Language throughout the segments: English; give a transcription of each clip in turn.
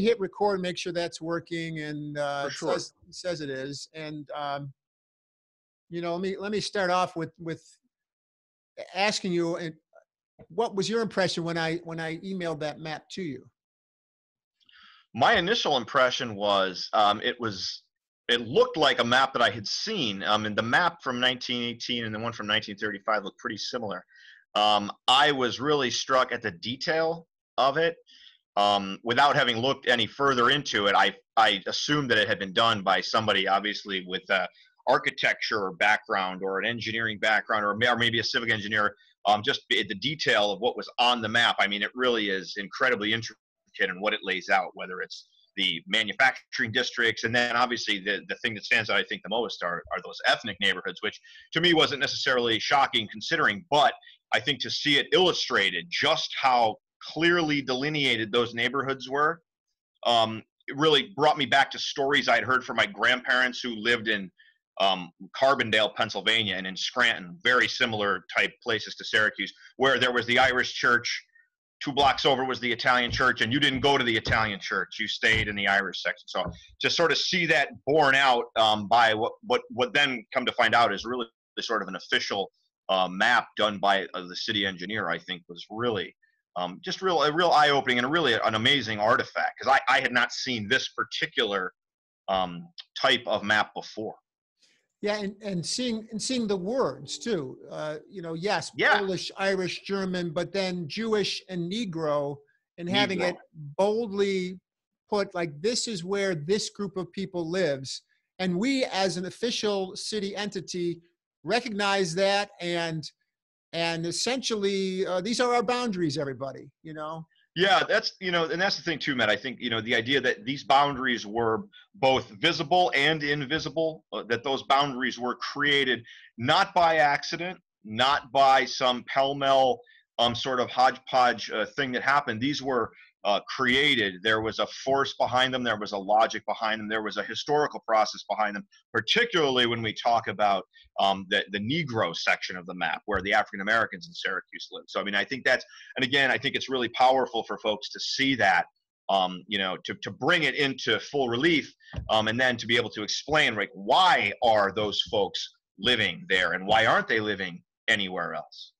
hit record, make sure that's working, and uh, sure. says, says it is. And um, you know, let me let me start off with with asking you, and what was your impression when I when I emailed that map to you? My initial impression was um, it was it looked like a map that I had seen. Um, and the map from 1918 and the one from 1935 looked pretty similar. Um, I was really struck at the detail of it. Um, without having looked any further into it, I I assumed that it had been done by somebody, obviously with a architecture background or an engineering background, or, or maybe a civic engineer. Um, just the the detail of what was on the map. I mean, it really is incredibly intricate in what it lays out, whether it's the manufacturing districts, and then obviously the, the thing that stands out, I think, the most are, are those ethnic neighborhoods, which to me wasn't necessarily shocking considering, but I think to see it illustrated just how clearly delineated those neighborhoods were, um, it really brought me back to stories I'd heard from my grandparents who lived in um, Carbondale, Pennsylvania, and in Scranton, very similar type places to Syracuse, where there was the Irish church two blocks over was the Italian church, and you didn't go to the Italian church; you stayed in the Irish section. So just sort of see that borne out um, by what what what then come to find out is really sort of an official uh, map done by uh, the city engineer. I think was really um, just real a real eye opening and really an amazing artifact because I, I had not seen this particular um, type of map before. Yeah, and, and seeing and seeing the words too. Uh, you know, yes, Yeah. Polish, Irish, German, but then Jewish and Negro, and having Negro. it boldly put like this is where this group of people lives, and we as an official city entity recognize that and and essentially uh, these are our boundaries. Everybody, you know. Yeah, that's you know, and that's the thing too, Matt. I think you know the idea that these boundaries were both visible and invisible, uh, that those boundaries were created not by accident, not by some pell-mell um, sort of hodgepodge uh, thing that happened. These were uh, created. There was a force behind them. There was a logic behind them. There was a historical process behind them. Particularly when we talk about um, the the Negro section of the map, where the African Americans in Syracuse lived. So I mean, I think that's and again, I think it's really powerful for folks to see that, um, you know, to, to bring it into full relief, um, and then to be able to explain, like, why are those folks living there, and why aren't they living anywhere else?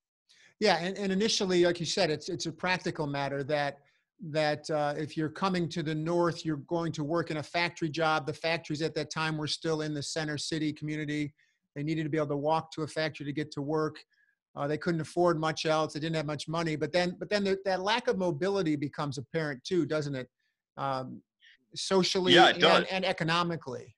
Yeah, and, and initially, like you said, it's it's a practical matter that that uh, if you're coming to the north, you're going to work in a factory job. The factories at that time were still in the center city community. They needed to be able to walk to a factory to get to work. Uh, they couldn't afford much else. They didn't have much money. But then, but then the, that lack of mobility becomes apparent too, doesn't it? Um, socially Yeah, it and, and economically.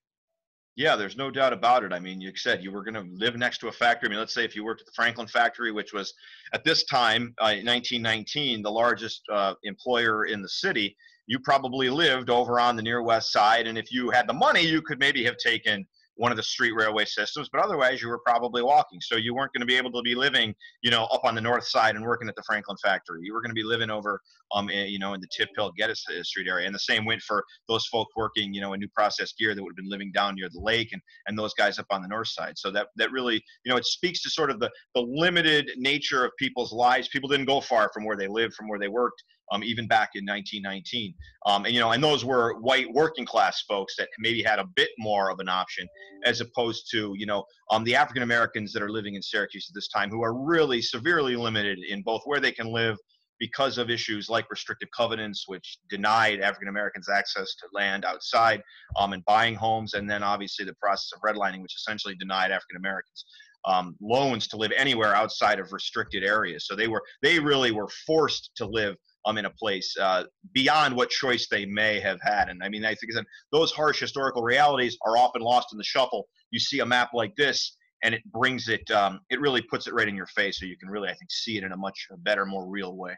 Yeah, there's no doubt about it. I mean, you said you were going to live next to a factory. I mean, let's say if you worked at the Franklin factory, which was at this time, uh, 1919, the largest uh, employer in the city, you probably lived over on the near west side. And if you had the money, you could maybe have taken one of the street railway systems, but otherwise you were probably walking. So you weren't going to be able to be living, you know, up on the north side and working at the Franklin factory. You were going to be living over, um, in, you know, in the Tip Hill Geddes Street area. And the same went for those folks working, you know, in new process gear that would have been living down near the lake and, and those guys up on the north side. So that, that really, you know, it speaks to sort of the, the limited nature of people's lives. People didn't go far from where they lived, from where they worked, um, even back in 1919. Um, and, you know, and those were white working class folks that maybe had a bit more of an option as opposed to, you know, um, the African Americans that are living in Syracuse at this time who are really severely limited in both where they can live because of issues like restrictive covenants, which denied African Americans access to land outside um, and buying homes, and then obviously the process of redlining, which essentially denied African Americans um, loans to live anywhere outside of restricted areas. So they were they really were forced to live um, in a place uh, beyond what choice they may have had. And I mean, I think that those harsh historical realities are often lost in the shuffle. You see a map like this, and it brings it, um, it really puts it right in your face, so you can really, I think, see it in a much better, more real way.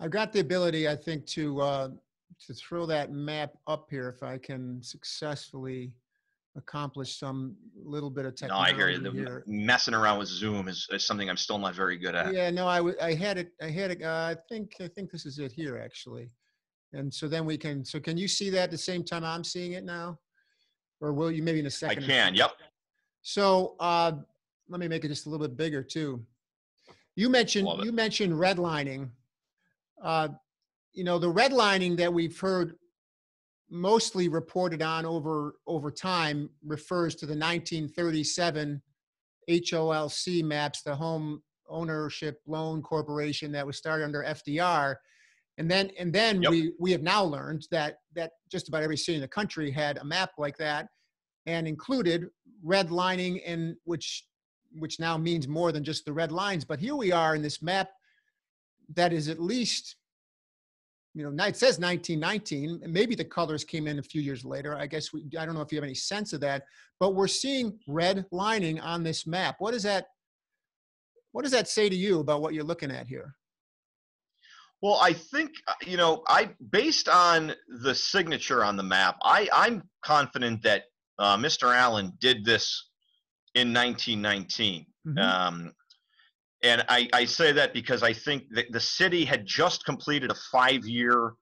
I've got the ability, I think, to uh, to throw that map up here if I can successfully accomplish some little bit of No, technology I hear you. The here. messing around with Zoom is, is something I'm still not very good at. Yeah, no, I, w- I had it. I had it. Uh, I think I think this is it here actually. And so then we can. So can you see that at the same time I'm seeing it now, or will you maybe in a second? or can. Yep. So uh, let me make it just a little bit bigger too. You mentioned you mentioned redlining. Uh, you know the redlining that we've heard mostly reported on over over time refers to the 1937 HOLC maps, the Home Ownership Loan Corporation that was started under FDR. And then and then Yep. we we have now learned that that just about every city in the country had a map like that and included redlining and which which now means more than just the red lines. But here we are in this map that is at least you know, it says 1919. Maybe the colors came in a few years later. I guess we, I don't know if you have any sense of that, but we're seeing red lining on this map. What does that, what does that say to you about what you're looking at here? Well, I think uh, you know, I based on the signature on the map, I I'm confident that uh, Mr. Allen did this in 1919. Mhm. Um, and I, I say that because I think that the city had just completed a five-year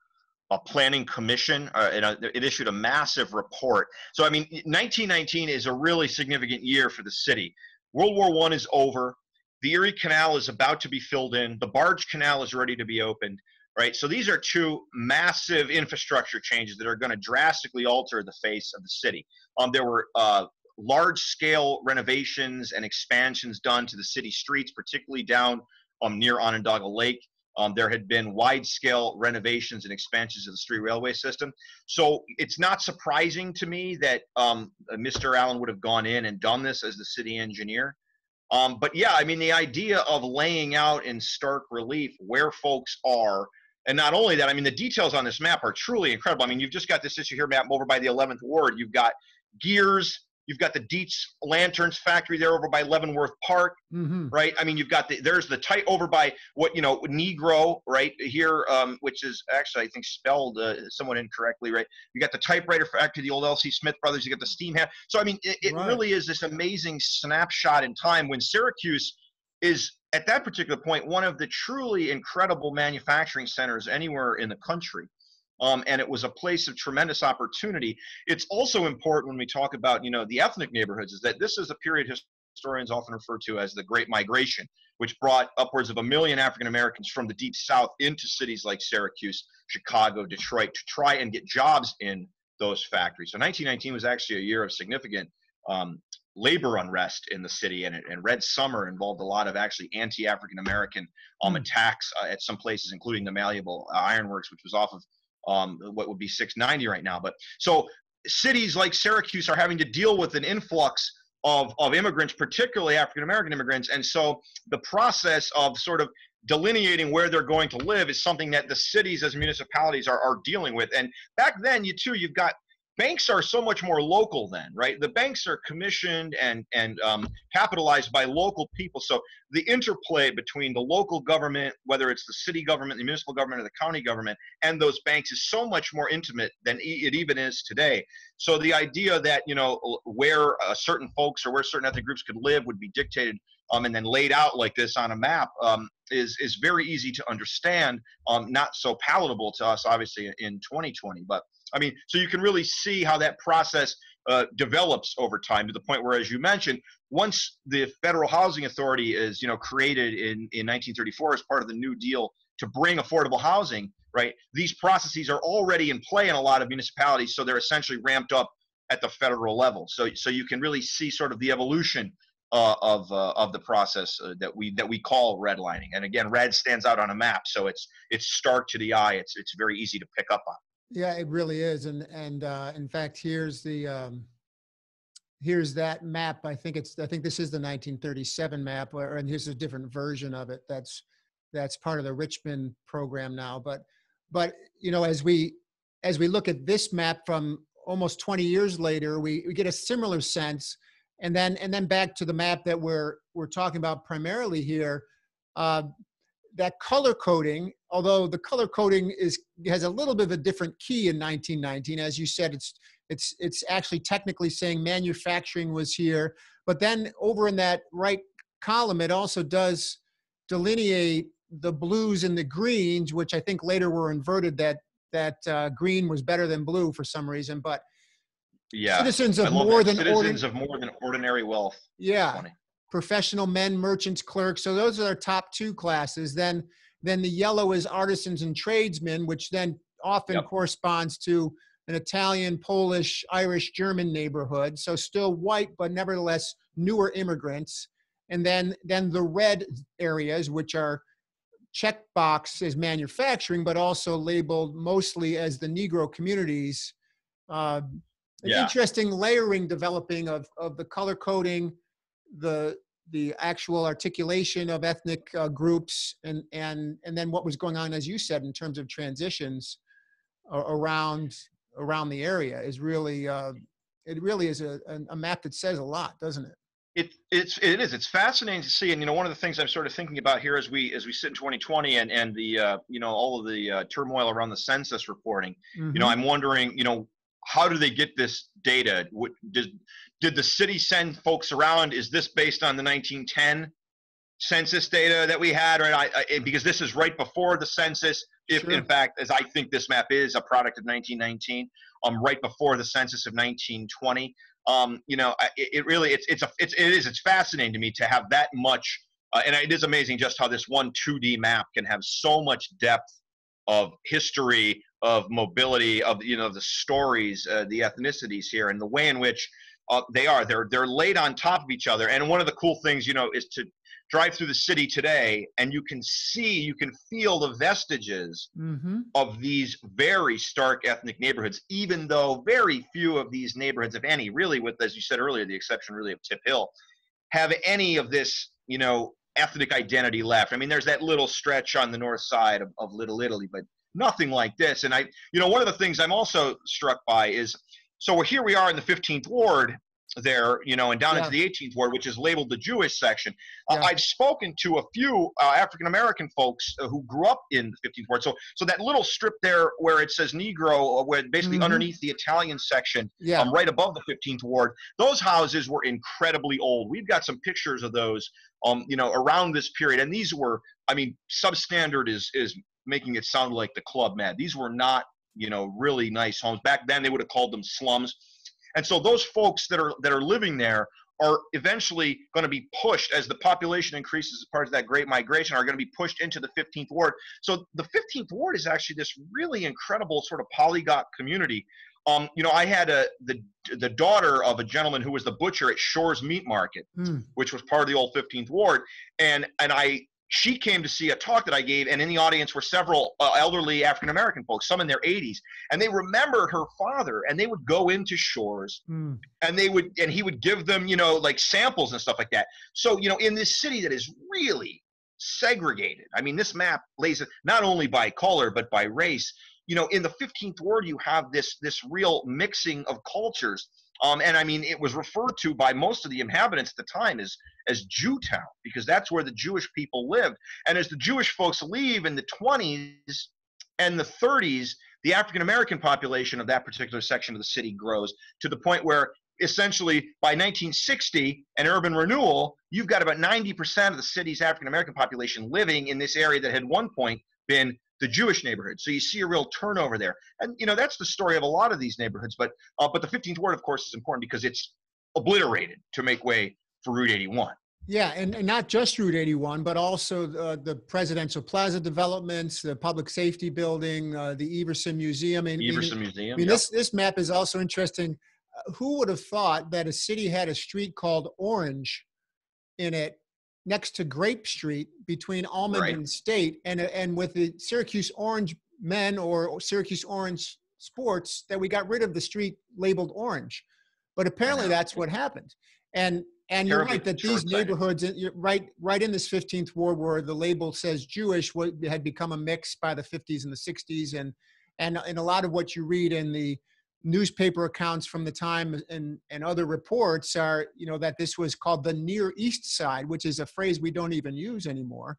uh, planning commission, uh, and uh, it issued a massive report. So I mean, 1919 is a really significant year for the city. World War One is over. The Erie Canal is about to be filled in. The Barge Canal is ready to be opened. Right. So these are two massive infrastructure changes that are going to drastically alter the face of the city. Um, there were uh, large scale renovations and expansions done to the city streets, particularly down um, near Onondaga Lake. Um, there had been wide scale renovations and expansions of the street railway system. So it's not surprising to me that um, Mr. Allen would have gone in and done this as the city engineer. Um, but yeah, I mean, the idea of laying out in stark relief where folks are, and not only that, I mean, the details on this map are truly incredible. I mean, you've just got this issue here map over by the 11th Ward. You've got gears. You've got the Dietz Lanterns factory there over by Leavenworth Park, Mm-hmm. right? I mean, you've got the there's the tight over by what you know Negro right here, um, which is actually I think spelled uh, somewhat incorrectly, right? You got the typewriter factory, the old L.C. Smith brothers. You got the steam hat. So I mean, it, it Right. really is this amazing snapshot in time when Syracuse is at that particular point one of the truly incredible manufacturing centers anywhere in the country. Um, and it was a place of tremendous opportunity. It's also important when we talk about, you know, the ethnic neighborhoods, is that this is a period historians often refer to as the Great Migration, which brought upwards of a million African Americans from the deep South into cities like Syracuse, Chicago, Detroit to try and get jobs in those factories. So 1919 was actually a year of significant um, labor unrest in the city, and, and Red Summer involved a lot of actually anti-African American um, Hmm. attacks uh, at some places, including the Malleable uh, Ironworks, which was off of um, what would be 690 right now. But so cities like Syracuse are having to deal with an influx of, of immigrants, particularly African American immigrants. And so the process of sort of delineating where they're going to live is something that the cities as municipalities are, are dealing with. And back then, you too, you've got banks are so much more local then, right? The banks are commissioned and and um, capitalized by local people. So the interplay between the local government, whether it's the city government, the municipal government, or the county government, and those banks is so much more intimate than it even is today. So the idea that you know where uh, certain folks or where certain ethnic groups could live would be dictated um, and then laid out like this on a map um, is is very easy to understand. Um, not so palatable to us, obviously, in 2020. But I mean, so you can really see how that process uh, develops over time to the point where, as you mentioned, once the Federal Housing Authority is you know created in in 1934 as part of the New Deal to bring affordable housing, right? These processes are already in play in a lot of municipalities, so they're essentially ramped up at the federal level. So so you can really see sort of the evolution uh, of uh, of the process uh, that we that we call redlining. And again, red stands out on a map, so it's it's stark to the eye. It's it's very easy to pick up on. Yeah, it really is. And, and, uh, in fact, here's the, um, here's that map. I think it's, I think this is the 1937 map or, and here's a different version of it. That's, that's part of the Richmond program now. But, but, you know, as we, as we look at this map from almost 20 years later, we, we get a similar sense. And then, and then back to the map that we're, we're talking about primarily here, uh, that color coding, although the color coding is has a little bit of a different key in 1919, as you said, it's it's it's actually technically saying manufacturing was here, but then over in that right column, it also does delineate the blues and the greens, which I think later were inverted. That that uh, green was better than blue for some reason, but Yeah, citizens of more that. than citizens ordin- of more than ordinary wealth. yeah. Professional men, merchants, clerks. So those are our top two classes. Then, then the yellow is artisans and tradesmen, which then often Yep. corresponds to an Italian, Polish, Irish, German neighborhood. So still white, but nevertheless newer immigrants. And then then the red areas, which are checkbox as manufacturing, but also labeled mostly as the Negro communities. Uh, an Yeah. interesting layering developing of, of the color coding, the the actual articulation of ethnic uh, groups, and and and then what was going on, as you said, in terms of transitions around around the area is really uh, it really is a, a map that says a lot, doesn't it? It it's it is it's fascinating to see, and you know one of the things I'm sort of thinking about here as we as we sit in 2020 and and the uh, you know all of the uh, turmoil around the census reporting. You know, Mhm. I'm wondering, you know, how do they get this data? What, did did the city send folks around? Is this based on the 1910 census data that we had, or I, I, because this is right before the census? If Sure. in fact, as I think this map is a product of 1919, um, right before the census of 1920. Um, you know, it, it really it's it's a it's it is it's fascinating to me to have that much, uh, and it is amazing just how this one 2D map can have so much depth of history of mobility of you know the stories uh, the ethnicities here and the way in which uh, they are they're they're laid on top of each other and one of the cool things you know is to drive through the city today and you can see you can feel the vestiges Mhm. of these very stark ethnic neighborhoods even though very few of these neighborhoods if any really with as you said earlier the exception really of tip hill have any of this you know ethnic identity left. I mean there's that little stretch on the north side of, of little italy but nothing like this. And i you know one of the things i'm also struck by is so here we are in the 15th ward there you know and down Yeah. into the 18th ward which is labeled the jewish section uh, i've spoken to a few uh, african american folks uh, who grew up in the 15th ward so so that little strip there where it says negro uh, where basically Mhm. underneath the italian section Yeah. um, right above the 15th ward. Those houses were incredibly old. We've got some pictures of those, um, you know, around this period, and these were, I mean, substandard is is making it sound like the Club Med. These were not, you know, really nice homes back then. They would have called them slums, and so those folks that are that are living there are eventually going to be pushed as the population increases as part of that great migration are going to be pushed into the 15th ward so the 15th ward is actually this really incredible sort of polyglot community um, you know, I had a the the daughter of a gentleman who was the butcher at Shores Meat Market, Hmm. which was part of the old 15th Ward, and and I she came to see a talk that I gave, and in the audience were several uh, elderly African American folks, some in their 80s, and they remembered her father, and they would go into Shores, Hmm. and they would and he would give them you know like samples and stuff like that. So you know, in this city that is really segregated, I mean, this map lays it not only by color but by race you know in the 15th ward you have this this real mixing of cultures um, and i mean it was referred to by most of the inhabitants at the time as as jewtown because that's where the jewish people lived. And as the jewish folks leave in the 20s and the 30s the african american population of that particular section of the city grows to the point where essentially by 1960 and urban renewal you've got about 90% of the city's african american population living in this area that had one point been the Jewish neighborhood. So you see a real turnover there, and you know that's the story of a lot of these neighborhoods. But uh, but the 15th ward, of course, is important because it's obliterated to make way for Route 81. Yeah, and, and not just Route 81, but also uh, the Presidential Plaza developments, the Public Safety Building, uh, the Everson Museum. And, Everson Museum. I mean, this this map is also interesting. Uh, Who would have thought that a city had a street called Orange in it next to Grape Street between Almond Right. and State, and and with the Syracuse Orange men or Syracuse Orange Sports, that we got rid of the street labeled Orange. But apparently, that's what happened. And and you're right that these neighborhoods, uh, right right in this 15th ward where the label says Jewish, what had become a mix by the 50s and the 60s, and and in a lot of what you read in the newspaper accounts from the time and and other reports are you know that this was called the near east side which is a phrase we don't even use anymore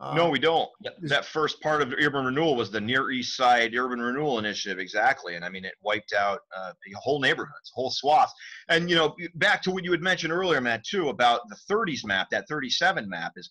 Uh, no, we don't. That first part of urban renewal was the Near East Side Urban Renewal Initiative, exactly. And I mean, it wiped out uh, the whole neighborhoods, whole swaths. And you know, back to what you had mentioned earlier, Matt, too, about the 30s map. That 37 map is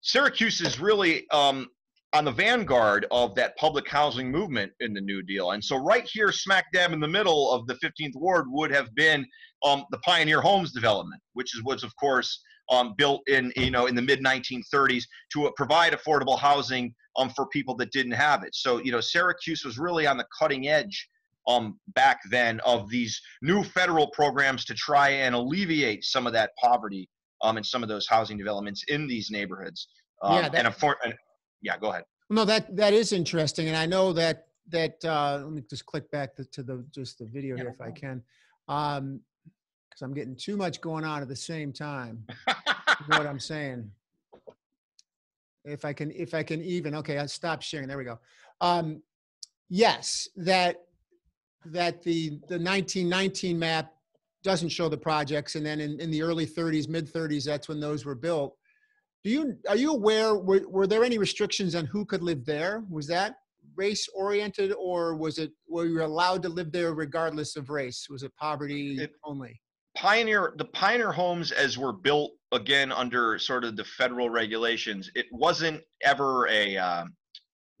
Syracuse is really um, on the vanguard of that public housing movement in the New Deal. And so, right here, smack dab in the middle of the 15th Ward, would have been um, the Pioneer Homes development, which is was, of course, um, built in you know in the mid 1930s to uh, provide affordable housing um, for people that didn't have it. So you know, Syracuse was really on the cutting edge um, back then of these new federal programs to try and alleviate some of that poverty um, in some of those housing developments in these neighborhoods. Um, Yeah, that- and, for, and yeah, go ahead. No, that that is interesting, and I know that that uh, let me just click back to, to the just the video Yeah, here if I can, um, because I'm getting too much going on at the same time. You know what I'm saying? If I can, if I can even, okay, I stop sharing. There we go. Um, yes, that that the the 1919 map doesn't show the projects, and then in, in the early 30s, mid 30s, that's when those were built. Do you are you aware? Were, were there any restrictions on who could live there? Was that race oriented, or was it were you allowed to live there regardless of race? Was it poverty It- only? pioneer the pioneer homes as were built again under sort of the federal regulations it wasn't ever a um,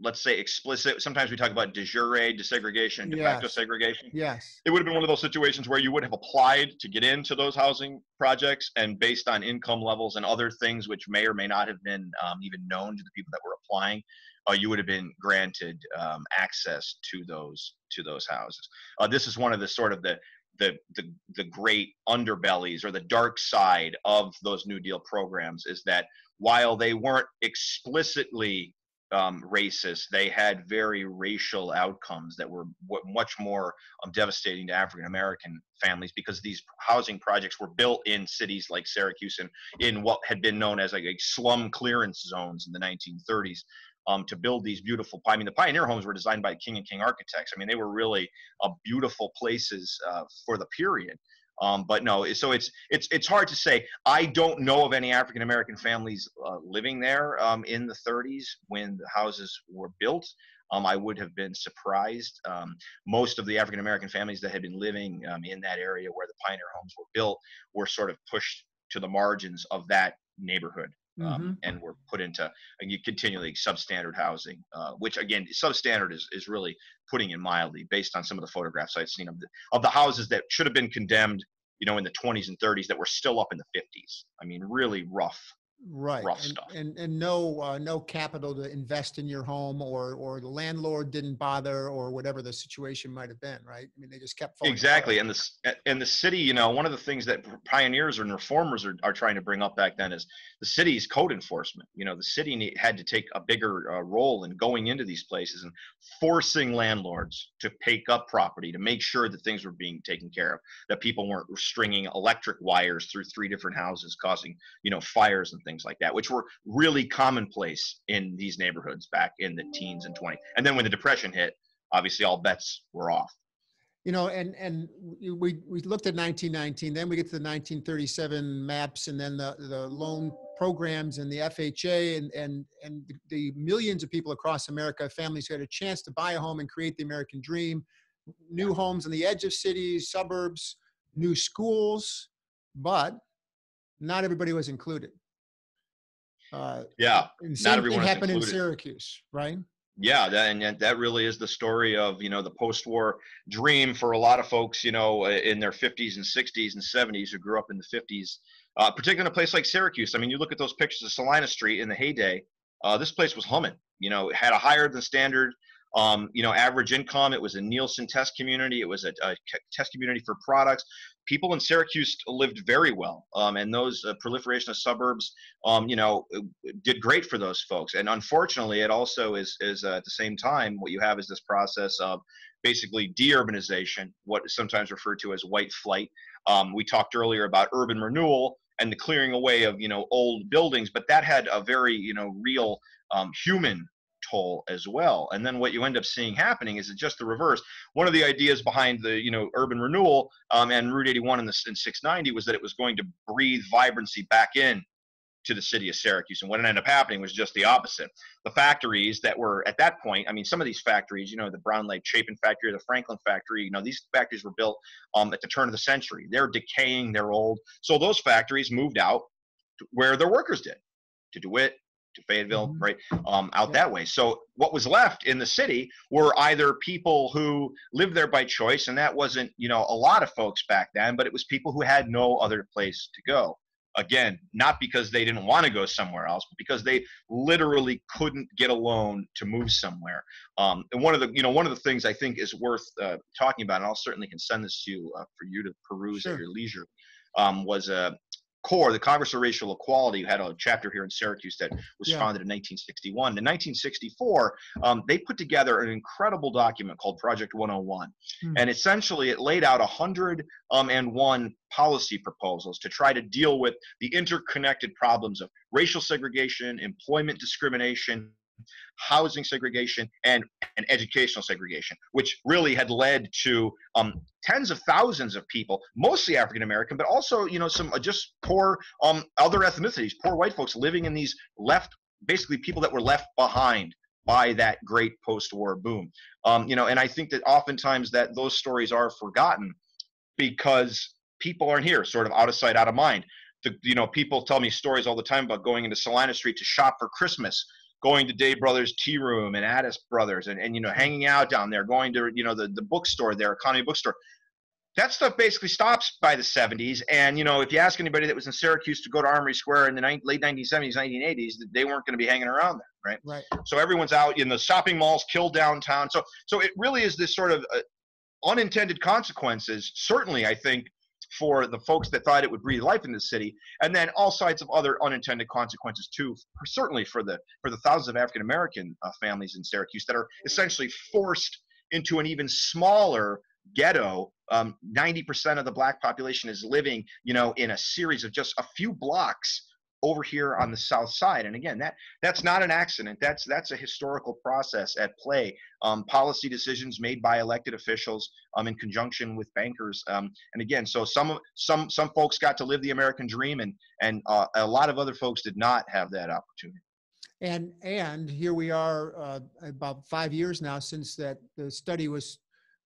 let's say explicit. Sometimes we talk about de jure desegregation de facto segregation. Yes. it would have been one of those situations where you would have applied to get into those housing projects and based on income levels and other things which may or may not have been um, even known to the people that were applying uh, you would have been granted um, access to those to those houses. Uh, this is one of the sort of the the, the the great underbellies or the dark side of those New Deal programs is that while they weren't explicitly um, racist, they had very racial outcomes that were w- much more um, devastating to African American families because these housing projects were built in cities like Syracuse and in what had been known as like, like slum clearance zones in the 1930s. Um, to build these beautiful, I mean, the pioneer homes were designed by King and King architects. I mean, they were really uh, beautiful places uh, for the period. Um, but no, so it's it's it's hard to say. I don't know of any African American families uh, living there um, in the 30s when the houses were built. Um, I would have been surprised. Um, most of the African American families that had been living um, in that area where the pioneer homes were built were sort of pushed to the margins of that neighborhood Um, and were put into continually substandard housing, uh, which again, substandard is, is really putting it mildly based on some of the photographs I've seen of the, of the houses that should have been condemned, you know, in the 20s and 30s that were still up in the 50s. I mean, really rough. Right. rough and, stuff. and and no uh, no capital to invest in your home, or or the landlord didn't bother, or whatever the situation might have been. Right. I mean, they just kept falling apart. Exactly, and the and the city, you know, one of the things that pioneers and reformers are, are trying to bring up back then is the city's code enforcement. You know, the city need, had to take a bigger uh, role in going into these places and forcing landlords to take up property to make sure that things were being taken care of, that people weren't stringing electric wires through three different houses, causing you know fires and things like that, which were really commonplace in these neighborhoods back in the teens and 20s. And then when the depression hit, obviously all bets were off. you know and and we we we looked at 1919 then we get to the 1937 maps and then the the loan programs and the fha and and and the millions of people across america families who had a chance to buy a home and create the american dream new homes on the edge of cities suburbs new schools but not everybody was included uh, Yeah, and same thing everyone is happened in syracuse right? Yeah that, and that- that really is the story of you know the post-war dream for a lot of folks you know in their 50s and 60s and 70s who grew up in the 50s uh, particularly in a place like syracuse. I mean you look at those pictures of salina street in the heyday uh, this place was humming you know it had a higher than standard um, you know average income it was a nielsen test community it was a test community for products people in syracuse lived very well um, and those uh, proliferation of suburbs um, you know did great for those folks. And unfortunately, it also is is uh, at the same time what you have is this process of basically deurbanization, what is sometimes referred to as white flight. Um, we talked earlier about urban renewal and the clearing away of you know old buildings, but that had a very you know real um, human toll as well. And then what you end up seeing happening is just the reverse. One of the ideas behind the you know urban renewal um, and Route 81 in the in 690 was that it was going to breathe vibrancy back in to the city of Syracuse. And what ended up happening was just the opposite. The factories that were at that point, I mean, some of these factories, you know, the Brown Lipe Chapin factory, the Franklin factory, you know, these factories were built um, at the turn of the century. They're decaying, they're old. So those factories moved out where their workers did, to DeWitt, to Fayetteville, Mhm. right, um, out Yeah. that way. So what was left in the city were either people who lived there by choice, and that wasn't, you know, a lot of folks back then, but it was people who had no other place to go again not because they didn't want to go somewhere else but because they literally couldn't get a loan to move somewhere um, and one of the you know one of the things i think is worth uh, talking about and i'll certainly can send this to you uh, for you to peruse sure. at your leisure um, was a CORE, the Congress of Racial Equality, had a chapter here in Syracuse that was yeah. founded in 1961. In 1964, um, they put together an incredible document called Project 101. Hmm. And essentially, it laid out 101 um, policy proposals to try to deal with the interconnected problems of racial segregation, employment discrimination, housing segregation and, and educational segregation, which really had led to um, tens of thousands of people, mostly African American, but also you know some uh, just poor um, other ethnicities, poor white folks living in these left, basically people that were left behind by that great post-war boom. Um, you know, and I think that oftentimes that those stories are forgotten because people aren't here, sort of out of sight, out of mind. The, you know, people tell me stories all the time about going into Salina Street to shop for Christmas going to Dey Brothers Tea Room and Addis Brothers and, and you know hanging out down there, going to you know the, the bookstore there, Economy Bookstore. That stuff basically stops by the 70s. And you know, if you ask anybody that was in Syracuse to go to Armory Square in the ni- late 1970s, 1980s, they weren't going to be hanging around there, right? Right. So everyone's out in the shopping malls, kill downtown. So so it really is this sort of uh, unintended consequences. Certainly, I think for the folks that thought it would breathe life in the city, and then all sides of other unintended consequences too. Certainly for the for the thousands of African American uh, families in Syracuse that are essentially forced into an even smaller ghetto. Um, 90% of the black population is living, you know, in a series of just a few blocks over here on the south side. And again that that's not an accident. That's that's a historical process at play. Um, policy decisions made by elected officials um, in conjunction with bankers. Um, and again so some some some folks got to live the american dream and and uh, a lot of other folks did not have that opportunity. And and here we are uh, about five years now since that the study was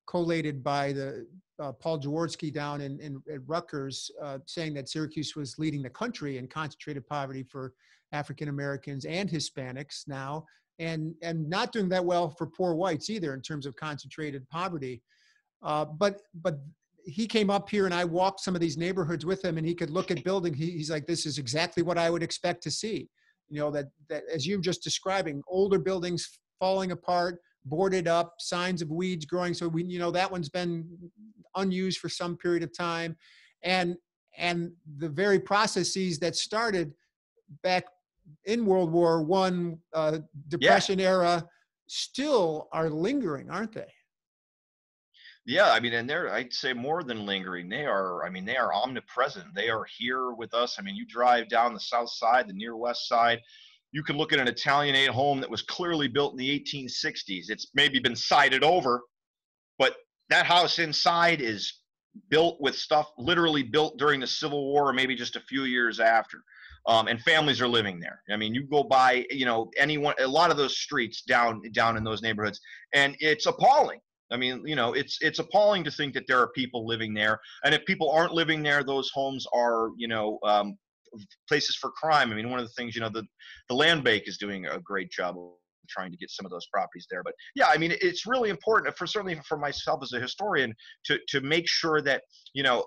collated by the uh, Paul Jargowsky down in, in at Rutgers uh, saying that Syracuse was leading the country in concentrated poverty for African Americans and Hispanics now, and and not doing that well for poor whites either in terms of concentrated poverty. Uh, but but he came up here and I walked some of these neighborhoods with him, and he could look at building. He, he's like, this is exactly what I would expect to see. You know that that as you are just describing, older buildings falling apart, boarded up, signs of weeds growing. So we, you know, that one's been unused for some period of time, and and the very processes that started back in World War One, uh, Depression yeah. era, still are lingering, aren't they? Yeah, I mean, and they're I'd say more than lingering. They are, I mean, they are omnipresent. They are here with us. I mean, you drive down the south side, the near west side, you can look at an Italianate home that was clearly built in the 1860s. It's maybe been sided over, but that house inside is built with stuff literally built during the Civil War or maybe just a few years after. Um, and families are living there. I mean, you go by, you know, anyone, a lot of those streets down down in those neighborhoods, and it's appalling. I mean, you know, it's it's appalling to think that there are people living there, and if people aren't living there, those homes are, you know, um, places for crime. I mean, one of the things, you know, the, the land bank is doing a great job of trying to get some of those properties there. But yeah, I mean, it's really important for certainly for myself as a historian to, to make sure that, you know,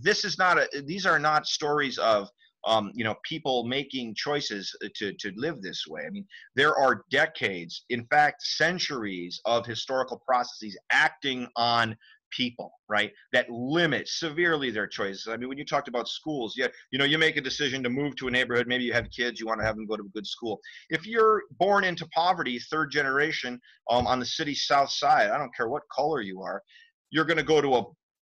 this is not a, these are not stories of, um, you know, people making choices to, to live this way. I mean, there are decades, in fact, centuries of historical processes acting on people, right? That limit severely their choices. I mean, when you talked about schools, yeah, you know, you make a decision to move to a neighborhood. Maybe you have kids, you want to have them go to a good school. If you're born into poverty, third generation, um, on the city's south side, I don't care what color you are, you're going to go to a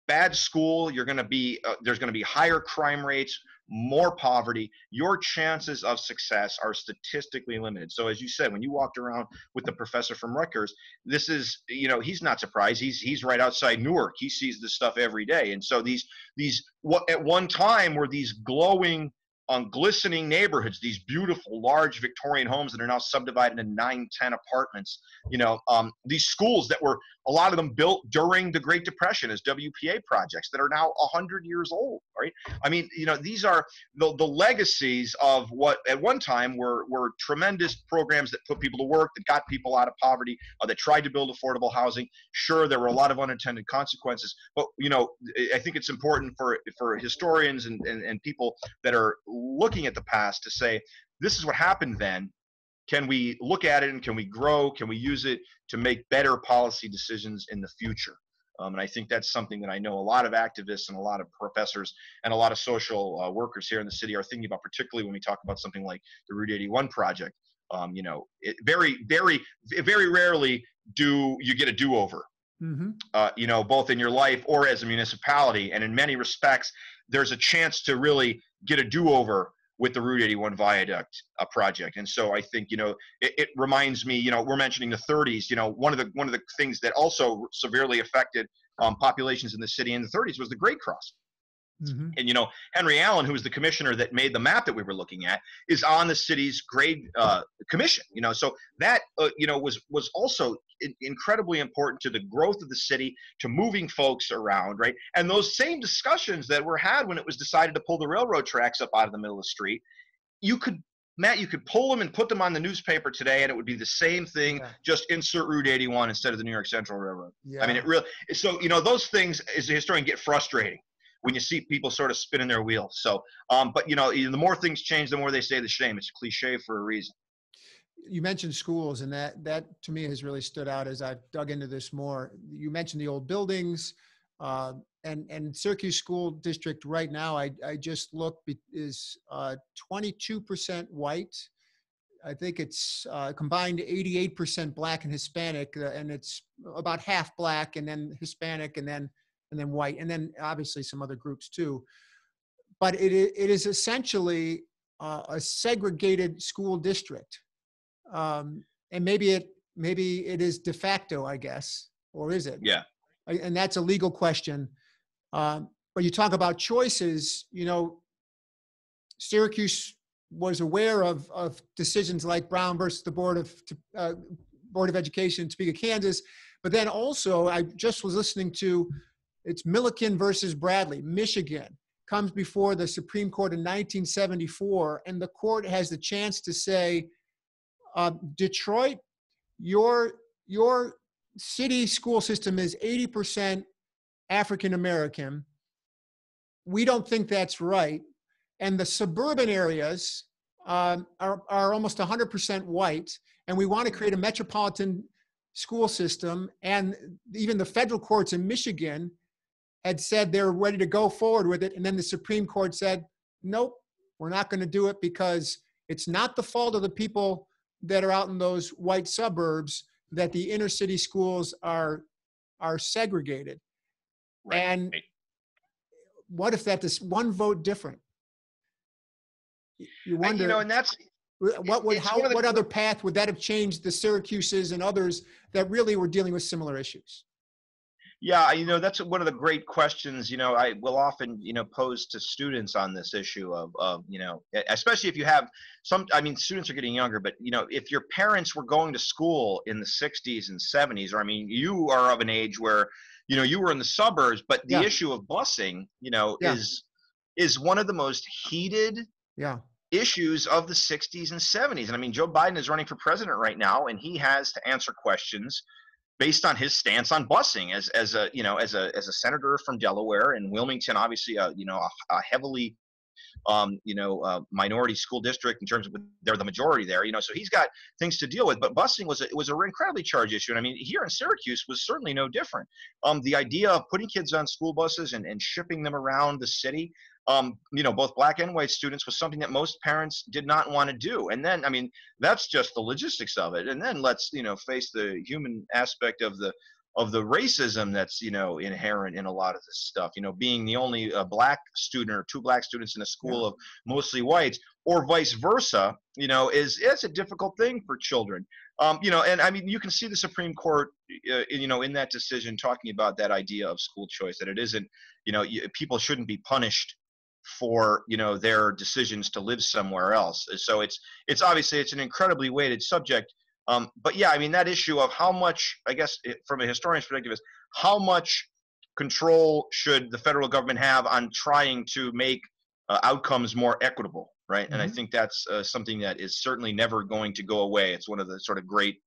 bad school. You're going to be uh, there's going to be higher crime rates more poverty, your chances of success are statistically limited. So as you said, when you walked around with the professor from Rutgers, this is, you know, he's not surprised. He's he's right outside Newark. He sees this stuff every day. And so these these what at one time were these glowing on glistening neighborhoods, these beautiful, large Victorian homes that are now subdivided into nine, ten apartments. You know, um, these schools that were a lot of them built during the Great Depression as WPA projects that are now 100 years old right? I mean, you know, these are the, the legacies of what at one time were, were tremendous programs that put people to work, that got people out of poverty, uh, that tried to build affordable housing. Sure, there were a lot of unintended consequences, but, you know, I think it's important for, for historians and, and, and people that are looking at the past to say, this is what happened then can we look at it and can we grow? Can we use it to make better policy decisions in the future? Um, and I think that's something that I know a lot of activists and a lot of professors and a lot of social uh, workers here in the city are thinking about, particularly when we talk about something like the Route 81 project. Um, you know, it very, very, very rarely do you get a do-over. Mm-hmm. Uh, you know, both in your life or as a municipality, and in many respects, there's a chance to really get a do-over with the Route 81 viaduct uh, project. And so I think you know it, it, reminds me, you know, we're mentioning the 30s. You know, one of the one of the things that also severely affected um, populations in the city in the 30s was the Great Cross. Mm-hmm. And you know, Henry Allen, who was the commissioner that made the map that we were looking at, is on the city's grade uh, commission. You know, so that uh, you know was was also incredibly important to the growth of the city, to moving folks around, right? And those same discussions that were had when it was decided to pull the railroad tracks up out of the middle of the street, you could Matt, you could pull them and put them on the newspaper today, and it would be the same thing. Yeah. Just insert Route 81 instead of the New York Central Railroad. Yeah. I mean, it really. So you know, those things as a historian get frustrating when you see people sort of spinning their wheels. So, um, but you know, the more things change, the more they say the same. It's cliche for a reason you mentioned schools, and that that to me has really stood out as I've dug into this more. You mentioned the old buildings, uh, and and Syracuse School District right now. I I just looked is 22% uh, white. I think it's uh, combined 88% black and Hispanic, uh, and it's about half black, and then Hispanic, and then and then white, and then obviously some other groups too. But it it is essentially uh, a segregated school district um, and maybe it maybe it is de facto, I guess, or is it? Yeah. And that's a legal question. Um, but you talk about choices. You know, Syracuse was aware of of decisions like Brown versus the Board of uh, Board of Education, Topeka, Kansas. But then also, I just was listening to it's Milliken versus Bradley, Michigan comes before the Supreme Court in 1974, and the court has the chance to say uh, Detroit, your your city school system is 80% African American. We don't think that's right. And the suburban areas um, are, are almost 100% white. And we want to create a metropolitan school system. And even the federal courts in Michigan had said they're ready to go forward with it. And then the Supreme Court said, nope, we're not going to do it because it's not the fault of the people that are out in those white suburbs that the inner city schools are are segregated. Right. And what if that is one vote different? You wonder. And, you know, and that's what would how what other path would that have changed the Syracuse's and others that really were dealing with similar issues? Yeah, you know, that's one of the great questions, you know, I will often, you know, pose to students on this issue of, of, you know, especially if you have some, I mean, students are getting younger, but, you know, if your parents were going to school in the 60s and 70s, or I mean, you are of an age where, you know, you were in the suburbs, but the yeah. issue of busing, you know, yeah. is, is one of the most heated yeah. issues of the 60s and 70s. And I mean, Joe Biden is running for president right now, and he has to answer questions based on his stance on busing as as a you know as a as a senator from Delaware and Wilmington, obviously a you know a, a heavily um, you know, uh, minority school district in terms of they're the majority there, you know, so he's got things to deal with. But busing was a, was an incredibly charged issue. And I mean, here in Syracuse was certainly no different. Um, the idea of putting kids on school buses and, and shipping them around the city um, you know, both black and white students was something that most parents did not want to do. And then, I mean, that's just the logistics of it. And then let's, you know, face the human aspect of the of the racism that's you know inherent in a lot of this stuff you know being the only uh, black student or two black students in a school yeah. of mostly whites or vice versa you know is it's a difficult thing for children um, you know and i mean you can see the supreme court uh, you know in that decision talking about that idea of school choice that it isn't you know you, people shouldn't be punished for you know their decisions to live somewhere else. So it's it's obviously it's an incredibly weighted subject. Um, but yeah, I mean that issue of how much I guess it, from a historian's perspective is how much control should the federal government have on trying to make uh, outcomes more equitable, right? And I Mhm. think that's uh, something that is certainly never going to go away. It's one of the sort of great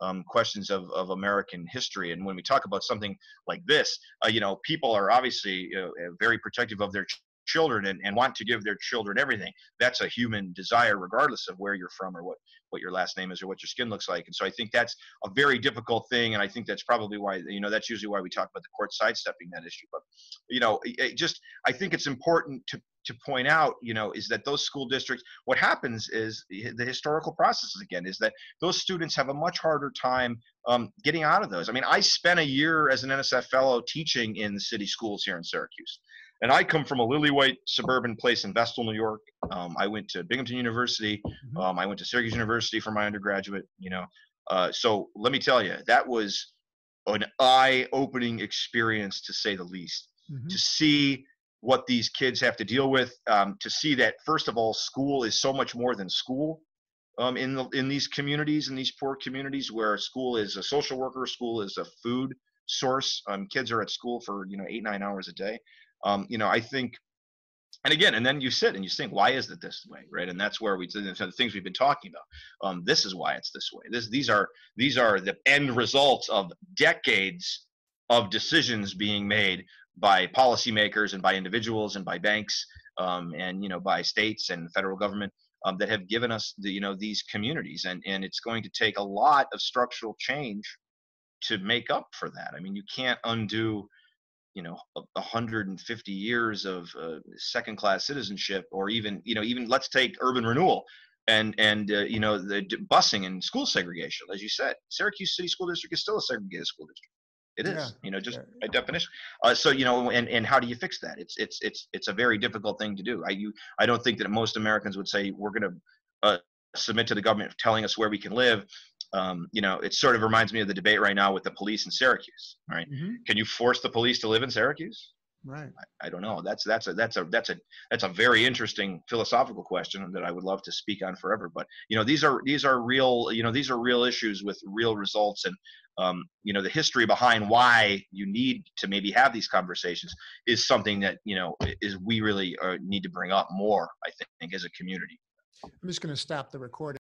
um, questions of, of American history. And when we talk about something like this, uh, you know, people are obviously uh, uh, very protective of their children and, and want to give their children everything. That's a human desire, regardless of where you're from or what, what your last name is or what your skin looks like. And so I think that's a very difficult thing. And I think that's probably why, you know, that's usually why we talk about the court sidestepping that issue. But, you know, it, just, I think it's important to, to point out, you know, is that those school districts, what happens is the the historical processes again, is that those students have a much harder time um, getting out of those. I mean, I spent a year as an NSF fellow teaching in the city schools here in Syracuse. And I come from a lily white suburban place in Vestal, New York. Um, I went to Binghamton University. Mhm. Um, I went to Syracuse University for my undergraduate, you know. Uh, so let me tell you, that was an eye opening experience to say the least Mhm. to see what these kids have to deal with, um, to see that first of all, school is so much more than school um, in the, in these communities, in these poor communities, where school is a social worker, school is a food source. Um, kids are at school for you know eight nine hours a day. Um, you know, I think. And again, and then you sit and you think, why is it this way, right? And that's where we the things we've been talking about. Um, this is why it's this way. This, these are these are the end results of decades of decisions being made by policymakers and by individuals and by banks um, and you know by states and federal government um, that have given us the you know these communities and and it's going to take a lot of structural change to make up for that i mean you can't undo you know a 150 years of uh, second class citizenship or even you know even let's take urban renewal and and uh, you know the d- busing and school segregation as you said syracuse city school district is still a segregated school district. It is Yeah, you know just yeah, by definition. Uh, so you know and and how do you fix that? It's it's it's it's a very difficult thing to do. I you i don't think that most americans would say we're going to uh, submit to the government telling us where we can live um, you know it sort of reminds me of the debate right now with the police in syracuse right Mhm. can you force the police to live in syracuse Right. I don't know. That's that's a that's a that's a that's a very interesting philosophical question that I would love to speak on forever. But you know, these are these are real you know these are real issues with real results, and um, you know the history behind why you need to maybe have these conversations is something that you know is we really uh, need to bring up more. I think as a community. I'm just going to stop the recording.